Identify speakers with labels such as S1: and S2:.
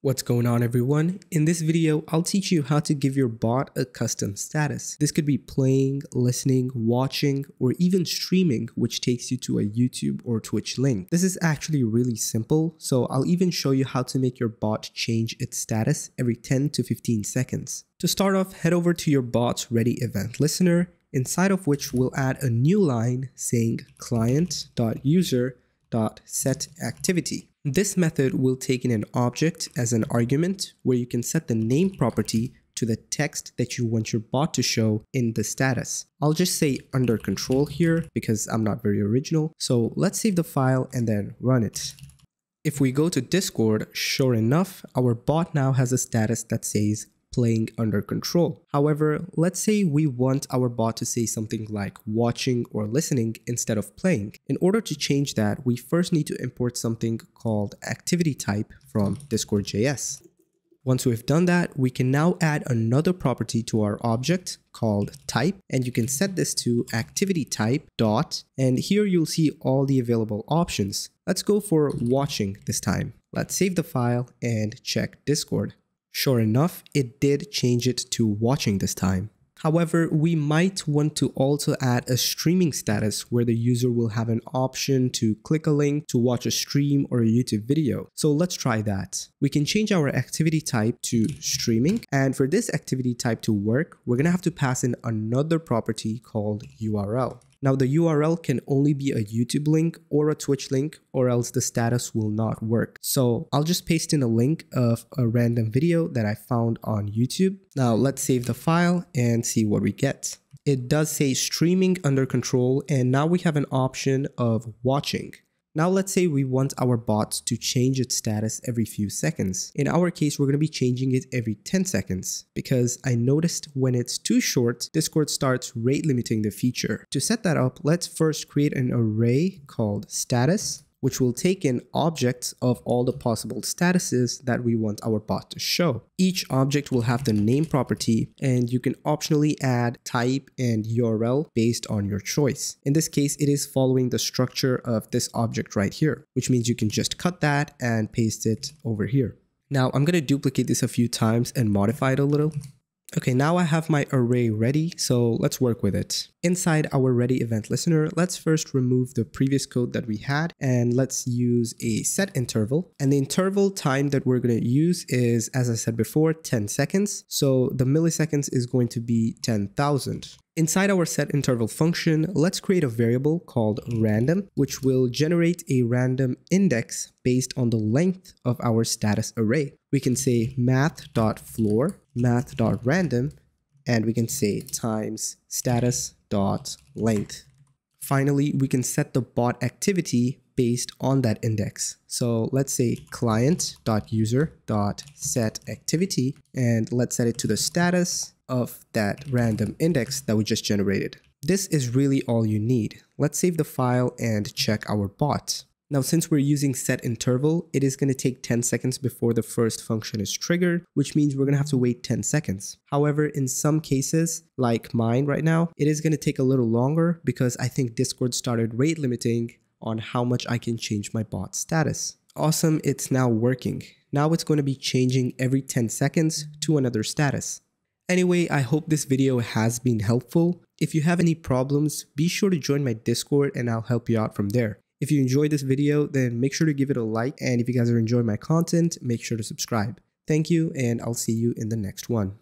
S1: What's going on everyone? In this video, I'll teach you how to give your bot a custom status. This could be playing, listening, watching, or even streaming, which takes you to a YouTube or Twitch link. This is actually really simple, so I'll even show you how to make your bot change its status every 10 to 15 seconds. To start off, head over to your bot's ready event listener, inside of which we'll add a new line saying client.user.setActivity. This method will take in an object as an argument where you can set the name property to the text that you want your bot to show in the status. I'll just say under control here because I'm not very original. So let's save the file and then run it. If we go to Discord, sure enough, our bot now has a status that says playing under control. However, let's say we want our bot to say something like watching or listening instead of playing. In order to change that, we first need to import something called activity type from Discord.js. Once we've done that, we can now add another property to our object called type, and you can set this to activity type dot, and here you'll see all the available options. Let's go for watching this time. Let's save the file and check Discord. Sure enough, it did change it to watching this time. However, we might want to also add a streaming status where the user will have an option to click a link to watch a stream or a YouTube video. So let's try that. We can change our activity type to streaming. And for this activity type to work, we're going to have to pass in another property called URL. Now the URL can only be a YouTube link or a Twitch link or else the status will not work. So I'll just paste in a link of a random video that I found on YouTube. Now let's save the file and see what we get. It does say streaming under control and now we have an option of watching. Now let's say we want our bot to change its status every few seconds. In our case, we're going to be changing it every 10 seconds because I noticed when it's too short, Discord starts rate limiting the feature. To set that up, let's first create an array called status which will take in objects of all the possible statuses that we want our bot to show. Each object will have the name property and you can optionally add type and URL based on your choice. In this case, it is following the structure of this object right here, which means you can just cut that and paste it over here. Now I'm going to duplicate this a few times and modify it a little. Okay, now I have my array ready, so let's work with it. Inside our ready event listener, let's first remove the previous code that we had and let's use a set interval. And the interval time that we're going to use is, as I said before, 10 seconds. So the milliseconds is going to be 10,000. Inside our set interval function, let's create a variable called random, which will generate a random index based on the length of our status array. We can say math.floor, math.random, and we can say times status.length. Finally, we can set the bot activity based on that index. So let's say client.user.setActivity, and let's set it to the status of that random index that we just generated. This is really all you need. Let's save the file and check our bot. Now, since we're using set interval, it is going to take 10 seconds before the first function is triggered, which means we're going to have to wait 10 seconds. However, in some cases, like mine right now, it is going to take a little longer because I think Discord started rate limiting on how much I can change my bot status. Awesome, it's now working. Now it's going to be changing every 10 seconds to another status. Anyway, I hope this video has been helpful. If you have any problems, be sure to join my Discord and I'll help you out from there. If you enjoyed this video, then make sure to give it a like. And if you guys are enjoying my content, make sure to subscribe. Thank you, and I'll see you in the next one.